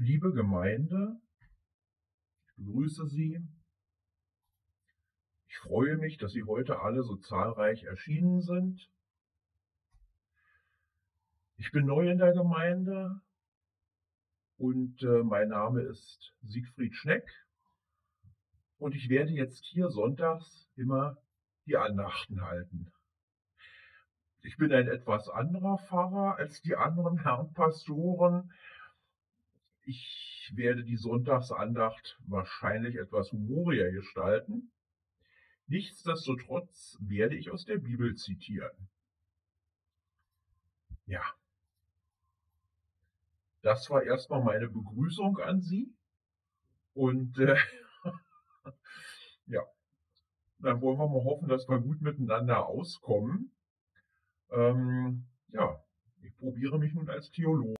Liebe Gemeinde, ich begrüße Sie. Ich freue mich, dass Sie heute alle so zahlreich erschienen sind. Ich bin neu in der Gemeinde und äh, mein Name ist Siegfried Schneck und ich werde jetzt hier sonntags immer die Andachten halten. Ich bin ein etwas anderer Pfarrer als die anderen Herren Pastoren. Ich werde die Sonntagsandacht wahrscheinlich etwas humoriger gestalten. Nichtsdestotrotz werde ich aus der Bibel zitieren. Ja. Das war erstmal meine Begrüßung an Sie. Und äh, ja, dann wollen wir mal hoffen, dass wir gut miteinander auskommen. Ähm, ja, ich probiere mich nun als Theologe.